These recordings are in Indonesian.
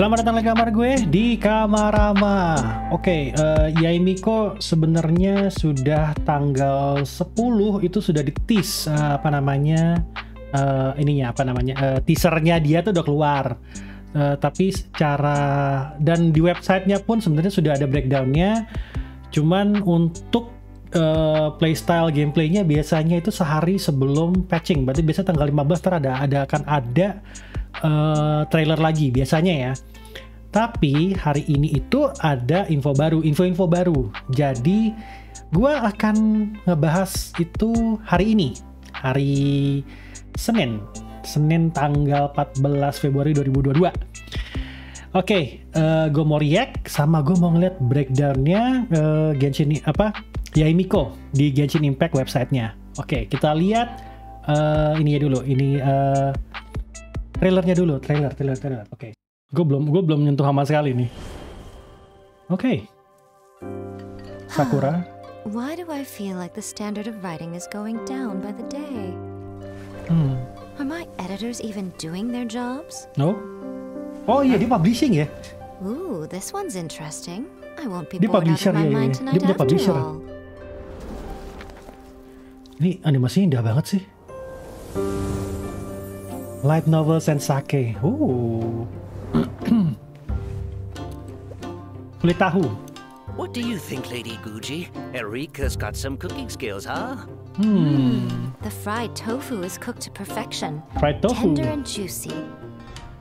Selamat datang di kamar gue di Kamarama. Oke, uh, Yaimiko sebenarnya sudah tanggal 10 itu sudah ditis uh, apa namanya uh, ininya apa namanya uh, teasernya dia tuh udah keluar. Uh, tapi secara dan di websitenya pun sebenarnya sudah ada breakdownnya. Cuman untuk uh, playstyle gameplaynya biasanya itu sehari sebelum patching. Berarti biasa tanggal 15 ter ada ada akan ada uh, trailer lagi biasanya ya. Tapi hari ini itu ada info baru, info-info baru. Jadi gue akan ngebahas itu hari ini, hari Senin, Senin tanggal 14 Februari 2022. Oke, okay, uh, gue mau react sama gue mau ngeliat breakdownnya uh, Genshin apa Yaimiko di Genshin Impact websitenya. Oke, okay, kita lihat uh, ini ya dulu, ini uh, trailernya dulu, trailer, trailer, trailer. Oke. Okay. Gue belum gue belum nyentuh sama sekali nih. Oke. Okay. Sakura. Why do I feel like the standard of writing is going down by the day? Hmm. Are my editors even doing their jobs? No. Oh iya, dia publishing ya. Ooh, this one's interesting. I won't be Dia bored out of my ya, ya, mind ya. tonight Dia after publisher. all. Ini animasinya indah banget sih. Light novel Sensake. Uh. Kulit tahu. What do you think, Lady Guji? Erika's got some cooking skills, huh? Hmm. The fried tofu is cooked to perfection. Fried tofu. Tender and juicy.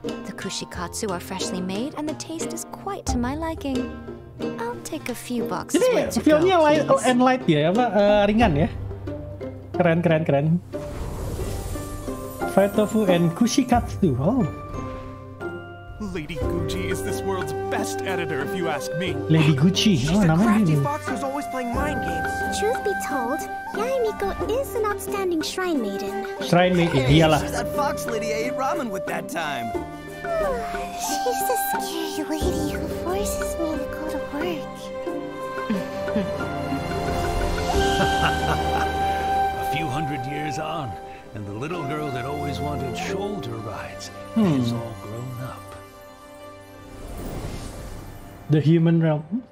The kushikatsu are freshly made and the taste is quite to my liking. I'll take a few boxes Jadi worth to filmnya go, light please. and light ya, apa eh, ringan ya. Keren keren keren. Fried tofu and kushikatsu. Oh, Lady Gucci is this world's best editor, if you ask me. Lady Gucci. She's Oh, a crafty ini. fox who's always playing mind games. Truth be told, Yaimiko is an outstanding shrine maiden. Shrine Maid. Iyalah. she's that fox lady I ate ramen with that time. She's the scary lady who forces me to go to work. A few hundred years on, and the little girl that always wanted shoulder rides Hmm. is all grown up. the human realm.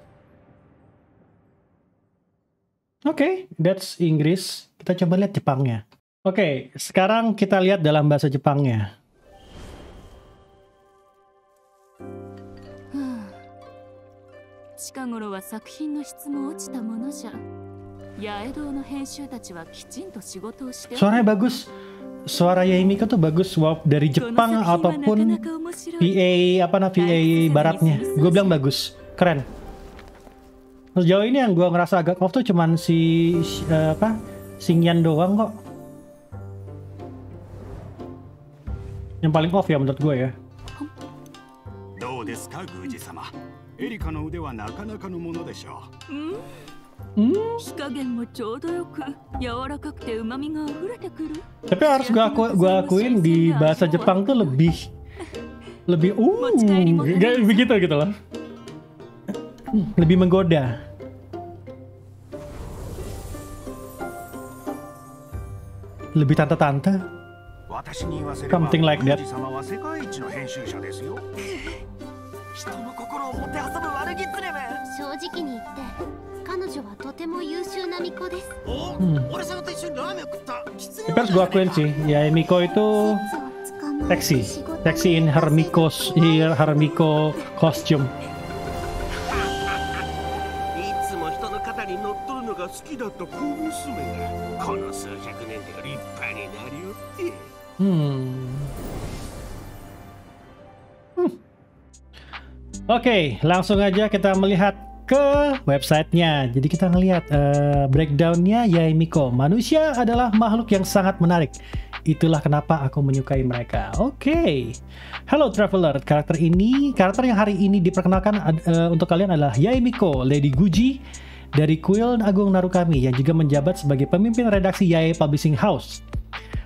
Oke, okay, that's Inggris. Kita coba lihat Jepangnya. Oke, okay, sekarang kita lihat dalam bahasa Jepangnya. Suaranya bagus Suara Yaimiko tuh bagus wap dari この Jepang 作品はなか ataupun なか面白い VA apa nah VA baratnya. Gue bilang bagus, keren. Sejauh ini yang gue ngerasa agak off tuh cuman si, si- eh, apa Singyan doang kok. Yang paling off ya menurut gue ya. どうですか宮司様エリカの腕はなかなかのものでしょ Hmm? 火加減もちょう Hmm. Tapi harus gua aku, gua akuin di bahasa Jepang tuh lebih lebih uh gak begitu gitu loh. Lebih menggoda. Lebih tante-tante. Something like that. 人の心をもてあそぶ悪気つれめ。正直に言って、彼女はとても優秀な巫女です。お、Hmm. 俺さんと一緒にラーメン食った。狐 Tapi harus gue akuin sih, ya Miko itu 説を捕まえて seksi, 仕事に seksi in her Miko, her Miko costume. いつも人の肩に乗っとるのが好きだった小娘がこの数百年で立派になりよって。Hmm. Hmm. Oke, langsung aja kita melihat ke websitenya. Jadi kita ngelihat eh, breakdownnya Yaimiko. Manusia adalah makhluk yang sangat menarik. Itulah kenapa aku menyukai mereka. Oke. Hello Traveler, karakter ini, karakter yang hari ini diperkenalkan eh, untuk kalian adalah Yaimiko, Lady Guji dari Kuil Agung Narukami yang juga menjabat sebagai pemimpin redaksi Yae Publishing House.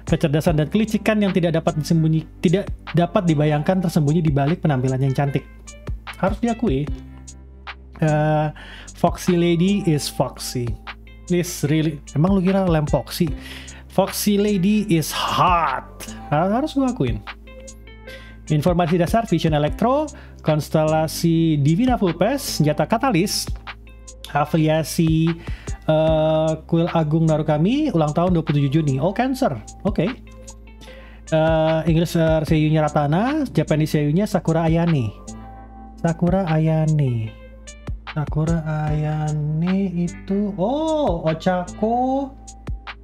Kecerdasan dan kelicikan yang tidak dapat disembunyi tidak dapat dibayangkan tersembunyi di balik penampilan yang cantik. Harus diakui, eh, Foxy Lady is Foxy. This really, emang lu kira lem Foxy? Foxy Lady is hot. Har- Harus gue akuin. Informasi dasar Vision Electro, konstelasi Divina Vulpes, senjata katalis, afiliasi uh, Kuil Agung Narukami, ulang tahun 27 Juni. Oh, Cancer. Oke. Okay. Uh, Inggris uh, seiyunya Ratana, Japanese seiyunya Sakura Ayane. Sakura Ayane. Sakura Ayane itu oh Ochako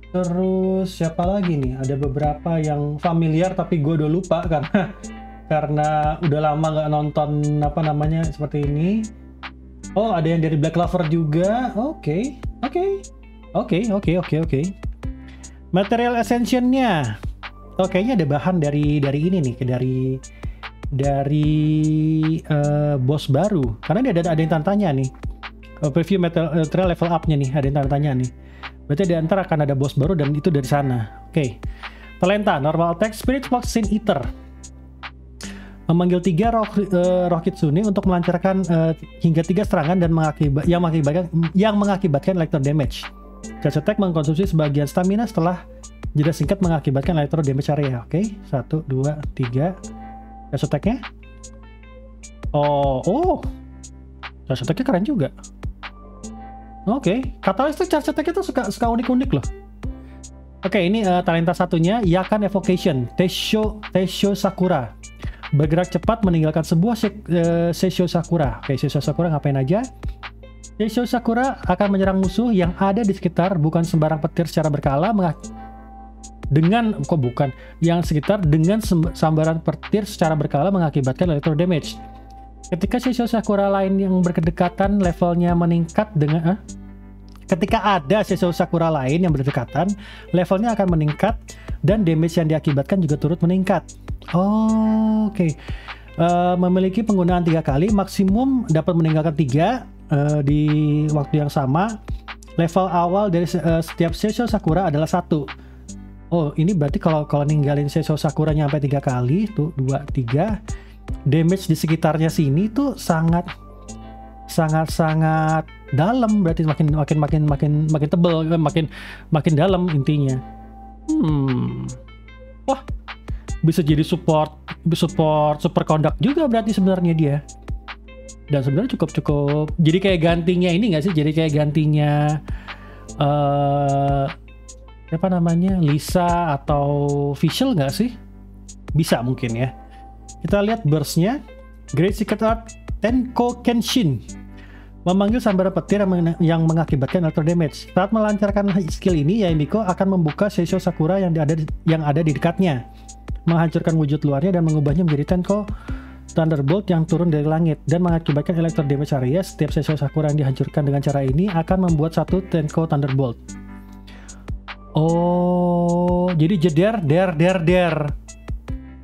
terus siapa lagi nih ada beberapa yang familiar tapi gue udah lupa karena karena udah lama nggak nonton apa namanya seperti ini oh ada yang dari Black Clover juga oke okay. oke okay. oke okay, oke oke oke material ascensionnya oh kayaknya ada bahan dari dari ini nih dari dari uh, bos baru karena dia ada ada yang tanya nih uh, preview material level up-nya nih ada yang tanya nih berarti di antara akan ada bos baru dan itu dari sana oke okay. talenta normal attack spirit box sin eater memanggil tiga roh, uh, roh kitsune untuk melancarkan uh, hingga tiga serangan dan mengakibat, yang mengakibatkan yang mengakibatkan electro damage. Charge attack mengkonsumsi sebagian stamina setelah jeda singkat mengakibatkan electro damage area. Oke, okay. satu, dua, tiga. Attacknya? Oh, oh, attacknya keren juga. Oke, okay. Catalyst tuh charge attack itu suka suka unik-unik loh. Oke, okay, ini uh, talenta satunya Yakan Evocation, Teisho Teisho Sakura bergerak cepat meninggalkan sebuah se uh, Seisho Sakura. Oke, Seisho Sakura ngapain aja? Seisho Sakura akan menyerang musuh yang ada di sekitar bukan sembarang petir secara berkala dengan kok bukan yang sekitar dengan sambaran petir secara berkala mengakibatkan electro damage. Ketika Seisho Sakura lain yang berdekatan levelnya meningkat dengan eh? Ketika ada Seisho Sakura lain yang berdekatan, levelnya akan meningkat dan damage yang diakibatkan juga turut meningkat. Oh, Oke, okay. uh, eh, memiliki penggunaan tiga kali, maksimum dapat meninggalkan tiga uh, di waktu yang sama. Level awal dari uh, setiap Seisho Sakura adalah satu. Oh, ini berarti kalau kalau ninggalin Seisho Sakura nyampe tiga kali, tuh dua tiga, damage di sekitarnya sini tuh sangat sangat sangat dalam berarti makin makin makin makin makin tebel makin makin dalam intinya. Hmm. Wah bisa jadi support support super conduct juga berarti sebenarnya dia. Dan sebenarnya cukup cukup. Jadi kayak gantinya ini nggak sih? Jadi kayak gantinya uh, apa namanya Lisa atau Visual nggak sih bisa mungkin ya kita lihat burstnya Great Secret Art Tenko Kenshin memanggil sambaran petir yang, yang mengakibatkan electro damage. Saat melancarkan skill ini, Yaimiko akan membuka Seisho Sakura yang ada di, yang ada di dekatnya menghancurkan wujud luarnya dan mengubahnya menjadi Tenko Thunderbolt yang turun dari langit dan mengakibatkan electro damage area. Setiap Seisho Sakura yang dihancurkan dengan cara ini akan membuat satu Tenko Thunderbolt. Oh, jadi jeder der der der.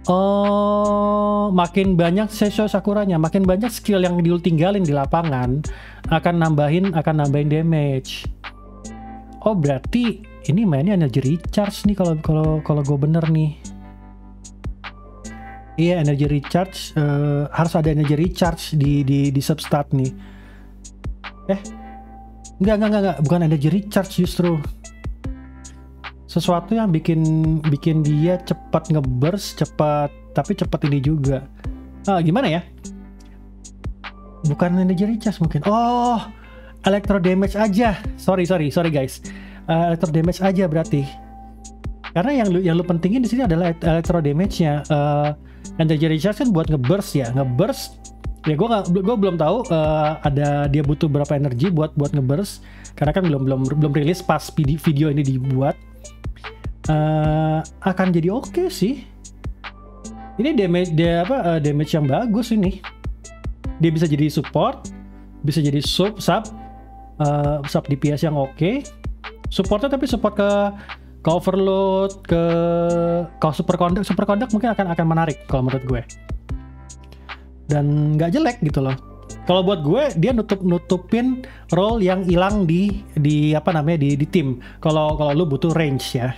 Oh, makin banyak Seisho Sakuranya, makin banyak skill yang ditinggalin di lapangan akan nambahin akan nambahin damage. Oh, berarti ini mainnya energy recharge nih kalau kalau kalau gue bener nih. Iya energy recharge uh, harus ada energy recharge di di di substat nih. Eh, enggak enggak enggak, enggak. bukan energy recharge justru sesuatu yang bikin bikin dia cepat ngeburst cepat tapi cepat ini juga. Ah, gimana ya? Bukan energy recharge mungkin. Oh, electro damage aja. Sorry sorry sorry guys. Uh, electro damage aja berarti. Karena yang lu yang lu pentingin di sini adalah electro damage-nya. Uh, energy recharge kan buat ngeburst ya ngeburst ya gue gue belum tahu uh, ada dia butuh berapa energi buat buat ngeburst karena kan belum belum belum rilis pas video ini dibuat uh, akan jadi oke okay sih. Ini damage dia apa uh, damage yang bagus ini. Dia bisa jadi support bisa jadi sub sub uh, sub DPS yang oke. Okay. supportnya tapi support ke ke overload ke kalau super conduct. Super conduct mungkin akan akan menarik kalau menurut gue. Dan nggak jelek gitu loh kalau buat gue dia nutup nutupin role yang hilang di di apa namanya di di tim. Kalau kalau lu butuh range ya.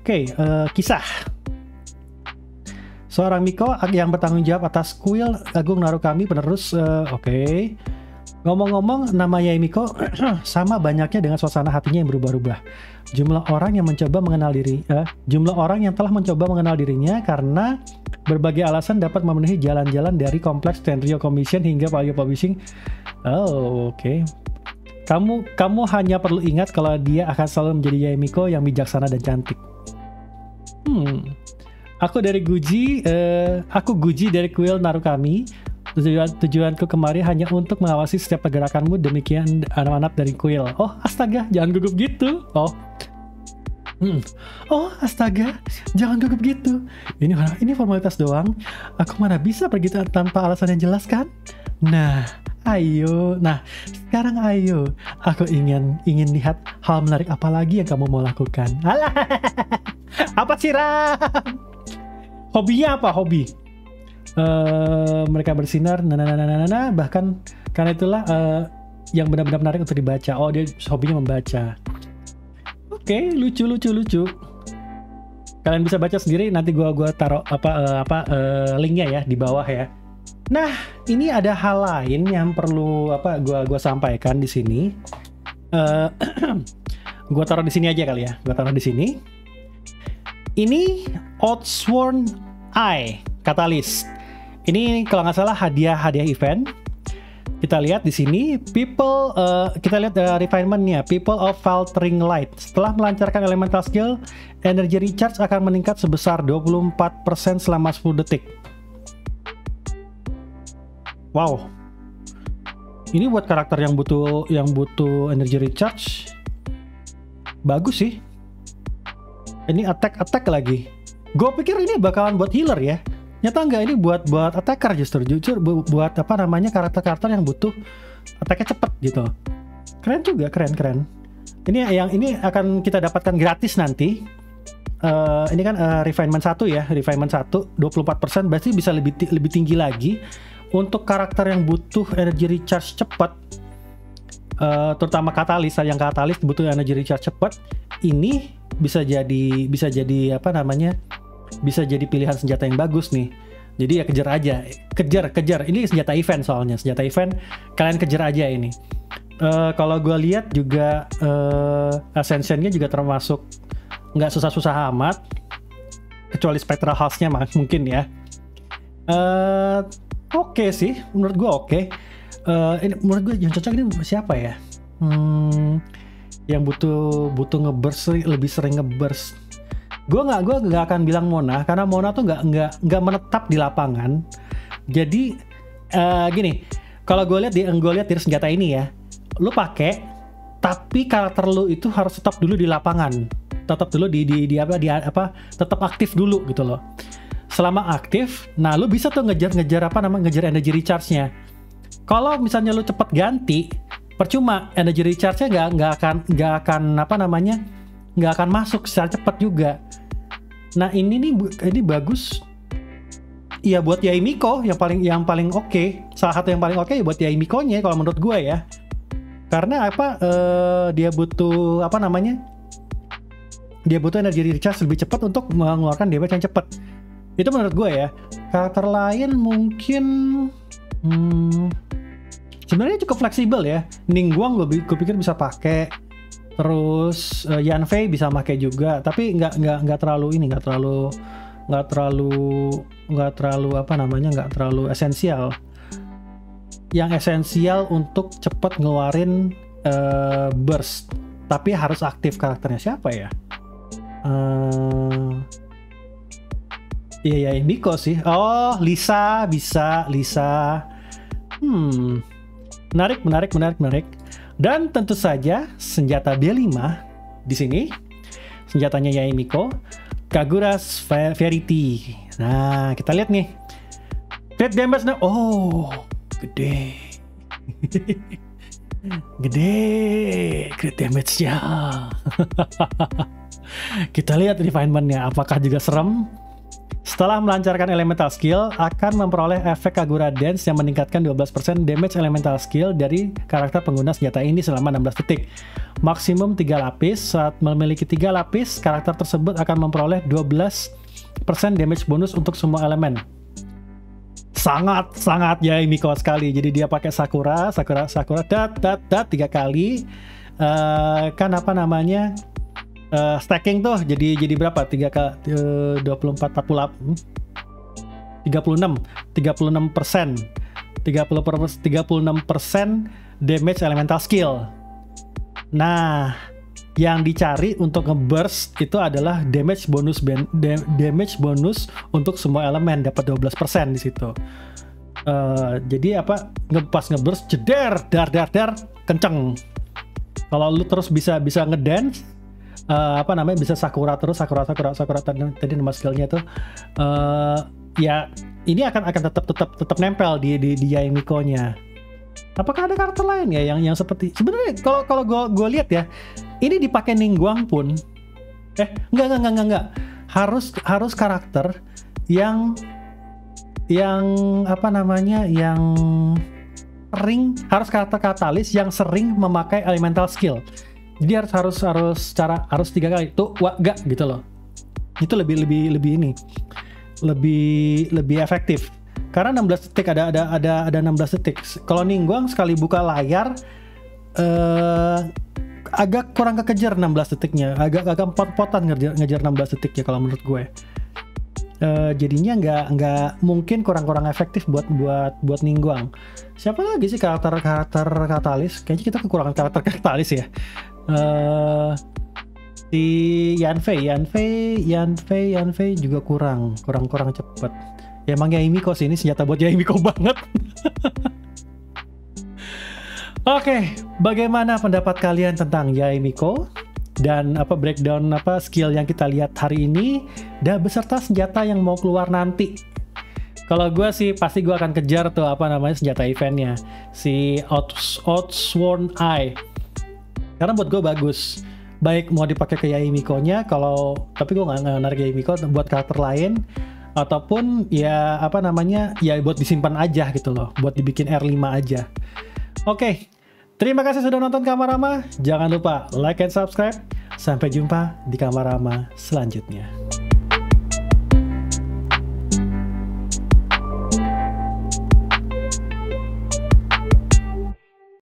Oke okay, uh, eh, kisah. Seorang Miko yang bertanggung jawab atas kuil Agung Narukami penerus uh, oke. okay. Ngomong-ngomong, nama Yaimiko sama banyaknya dengan suasana hatinya yang berubah-ubah. Jumlah orang yang mencoba mengenal diri, eh, jumlah orang yang telah mencoba mengenal dirinya karena berbagai alasan dapat memenuhi jalan-jalan dari kompleks Tenryo Commission hingga Palio Publishing. Oh, oke. Kamu kamu hanya perlu ingat kalau dia akan selalu menjadi Yaimiko yang bijaksana dan cantik. Hmm. Aku dari Guji, eh, aku Guji dari kuil Narukami. Tujuan, tujuanku kemari hanya untuk mengawasi setiap pergerakanmu demikian anak-anak dari kuil. Oh, astaga, jangan gugup gitu. Oh. Hmm. Oh, astaga, jangan gugup gitu. Ini ini formalitas doang. Aku mana bisa pergi tanpa alasan yang jelas kan? Nah, ayo. Nah, sekarang ayo. Aku ingin ingin lihat hal menarik apa lagi yang kamu mau lakukan. Apa sih, Ram? Hobinya apa? Hobi? Uh, mereka bersinar nah, nah, nah, nah, nah, bahkan karena itulah uh, yang benar-benar menarik untuk dibaca. Oh dia hobinya membaca. Oke okay, lucu lucu lucu. Kalian bisa baca sendiri nanti gua gua taruh apa uh, apa uh, linknya ya di bawah ya. Nah ini ada hal lain yang perlu apa gua gua sampaikan di sini. Uh, gua taruh di sini aja kali ya gua taruh di sini. Ini Outsworn Eye Catalyst ini kalau nggak salah hadiah-hadiah event. Kita lihat di sini, people, uh, kita lihat uh, refinementnya, people of faltering light. Setelah melancarkan elemental skill, energy recharge akan meningkat sebesar 24% selama 10 detik. Wow. Ini buat karakter yang butuh yang butuh energy recharge. Bagus sih. Ini attack attack lagi. Gue pikir ini bakalan buat healer ya nyata nggak ini buat buat attacker justru. Jujur buat apa namanya karakter-karakter yang butuh attacknya cepet gitu. Keren juga keren keren. Ini yang ini akan kita dapatkan gratis nanti. Uh, ini kan uh, refinement 1 ya refinement 1 24% berarti bisa lebih lebih tinggi lagi. Untuk karakter yang butuh energy recharge cepat uh, terutama katalis yang katalis butuh energy recharge cepat ini bisa jadi bisa jadi apa namanya bisa jadi pilihan senjata yang bagus nih. Jadi ya kejar aja, kejar, kejar. Ini senjata event soalnya, senjata event. Kalian kejar aja ini. Uh, kalau gue lihat juga uh, ascensionnya juga termasuk nggak susah-susah amat, kecuali spectral house-nya mungkin ya. Uh, oke okay sih, menurut gue oke. Okay. Uh, ini menurut gue yang cocok ini siapa ya? Hmm, yang butuh butuh ngeburst lebih sering ngeburst gue nggak gue nggak akan bilang Mona karena Mona tuh nggak nggak nggak menetap di lapangan. Jadi uh, gini kalau gue lihat di gue lihat dari senjata ini ya lu pakai tapi karakter lu itu harus tetap dulu di lapangan. Tetap dulu di di, di apa di apa tetap aktif dulu gitu loh. Selama aktif nah lu bisa tuh ngejar-ngejar apa namanya ngejar energy recharge-nya. Kalau misalnya lu cepet ganti percuma energy recharge-nya nggak nggak akan nggak akan apa namanya nggak akan masuk secara cepat juga Nah ini nih ini bagus. Iya buat Yaimiko yang paling yang paling oke. Okay. Salah satu yang paling oke okay buat Yaimiko-nya kalau menurut gue ya. Karena apa? Uh, dia butuh apa namanya? Dia butuh energi recharge lebih cepat untuk mengeluarkan damage yang cepat. Itu menurut gue ya. Karakter lain mungkin hmm, sebenarnya cukup fleksibel ya. Ningguang gue, gue pikir bisa pakai terus uh, Yan Fei bisa pakai juga tapi nggak nggak nggak terlalu ini nggak terlalu nggak terlalu nggak terlalu apa namanya nggak terlalu esensial. Yang esensial untuk cepat ngeluarin uh, burst. Tapi harus aktif karakternya siapa ya? Uh, iya ya Miko sih. Oh Lisa bisa Lisa. Hmm. Menarik menarik menarik menarik dan tentu saja senjata B5 di sini senjatanya Yaimiko Kaguras Verity. Nah, kita lihat nih. Crit damage nah oh, gede. gede crit damage-nya. kita lihat refinement-nya apakah juga serem setelah melancarkan elemental skill, akan memperoleh efek Kagura Dance yang meningkatkan 12% damage elemental skill dari karakter pengguna senjata ini selama 16 detik. Maksimum 3 lapis, saat memiliki 3 lapis, karakter tersebut akan memperoleh 12% damage bonus untuk semua elemen. sangat sangat ya Miko sekali. Jadi dia pakai Sakura, Sakura, Sakura, dat dat dat tiga kali. Uh, kan apa namanya uh, stacking tuh jadi jadi berapa tiga k dua puluh empat empat puluh tiga puluh enam tiga puluh enam persen tiga puluh tiga puluh enam persen damage elemental skill. Nah, yang dicari untuk ngeburst itu adalah damage bonus ben, damage bonus untuk semua elemen dapat 12% di situ. Uh, jadi apa ngepas ngeburst jeder dar dar dar kenceng. Kalau lu terus bisa bisa ngedance uh, apa namanya bisa sakura terus sakura sakura sakura tadi, nama skillnya tuh. Uh, ya ini akan akan tetap tetap tetap nempel di di, di Yaimiko-nya. Apakah ada karakter lain ya yang yang seperti sebenarnya kalau kalau gue gue lihat ya ini dipakai Ningguang pun eh enggak enggak enggak enggak. Harus harus karakter yang yang apa namanya yang sering harus karakter katalis yang sering memakai elemental skill jadi harus harus harus cara harus tiga kali tuh wah gak gitu loh. Itu lebih lebih lebih ini lebih lebih efektif. Karena 16 detik ada ada ada ada 16 detik. Kalau Ningguang sekali buka layar eh agak kurang kekejar 16 detiknya. Agak agak pot-potan ngejar, ngejar 16 detiknya kalau menurut gue. Uh, jadinya nggak nggak mungkin kurang-kurang efektif buat buat buat Ningguang. Siapa lagi sih karakter karakter katalis? Kayaknya kita kekurangan karakter katalis ya uh, si Yanfei Yanfei Yanfei Yanfei juga kurang kurang kurang cepet. Ya emang Yaimiko sih ini senjata buat Yaimiko banget. Oke, bagaimana pendapat kalian tentang Yaimiko dan apa breakdown apa skill yang kita lihat hari ini? Dan beserta senjata yang mau keluar nanti. Kalau gue sih pasti gue akan kejar tuh apa namanya senjata eventnya. Si Outsworn Eye. Karena buat gue bagus. Baik mau dipakai ke Yaimiko-nya kalau tapi gue nggak narik Yaimiko buat karakter lain ataupun ya apa namanya ya buat disimpan aja gitu loh, buat dibikin R5 aja. Oke, okay. terima kasih sudah nonton Kamarama. Jangan lupa like and subscribe. Sampai jumpa di Kamarama selanjutnya.